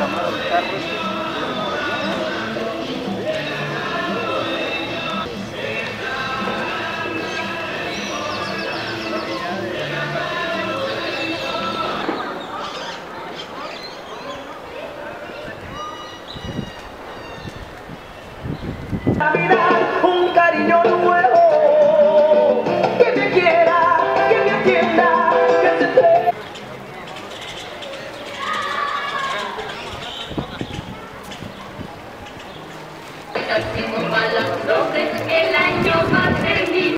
reclamado el carro. Gracias.